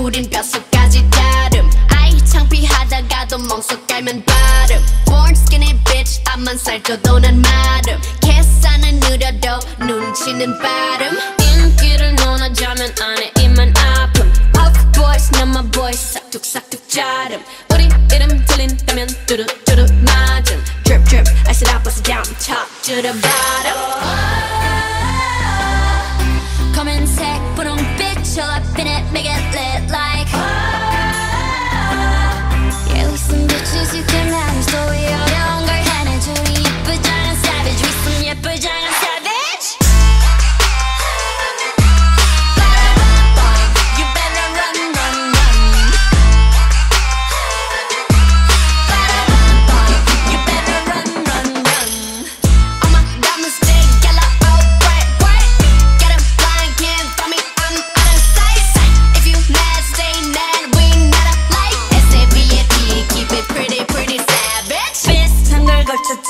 우린 뼛속까지 다름. 아이 창피하다가도 멍석 깔면 발음. Born skinny bitch 앞만 살쪄도 난 마름. 계산은 느려도 눈치는 빠름 인기를 논하자면 안에 입만 아픔. Puff boys 넘어 boys 싹둑싹둑 자름. 우리 이름 들린다면 뚜루뚜루 맞음. Drip drip I said I bust it down top to the bottom all up in it make it lit like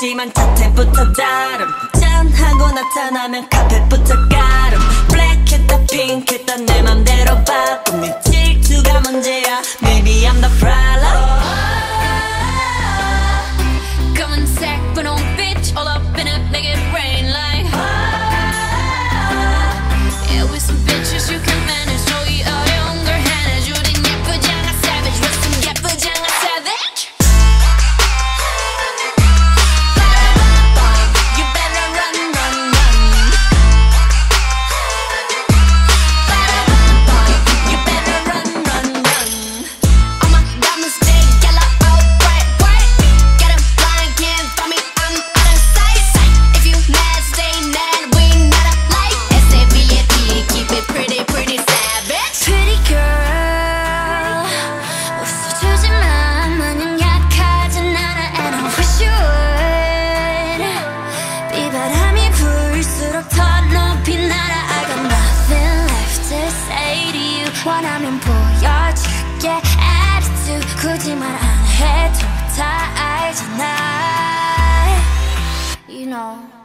걸 걸쳤지만 자태부터 다름 짠하고 나타나면 카펫부터 가름 블랙했다 핑크했다 내 맘대로 바꿈 네 질투가 문제야 Maybe I'm the problem 검은색 분홍빛 all up in it make it rain like Yeah with some bitches 해도 다 알잖아 You know